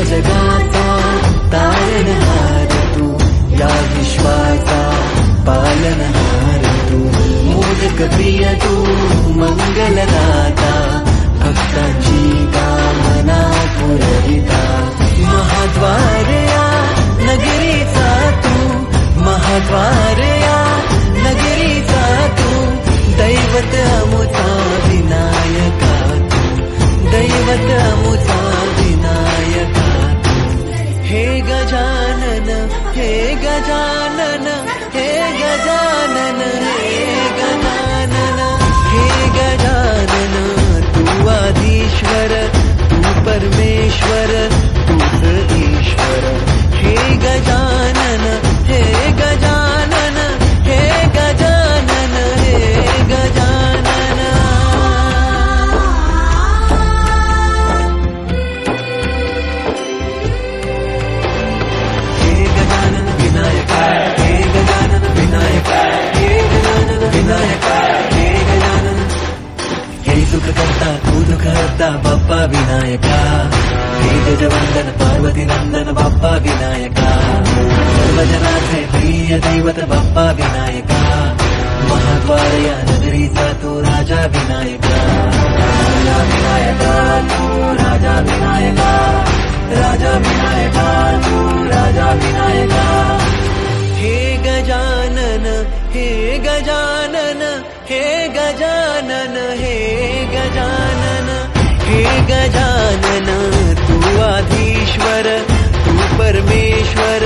desde Gata. हे गजानन हे गजानन विनायका। हे पार्वती नंदन, बाप्पा विनायका। सर्वजनाचे प्रिय दैवत, बाप्पा विनायका। या नगरीचा तू राजा विनायका। राजा विनायका, तू राजा विनायका। राजा विनायका, तू राजा विनायका। हे गजानन हे गजानन हे गजानन हे गजानन हे गजानन तू आधीश्वर तू परमेश्वर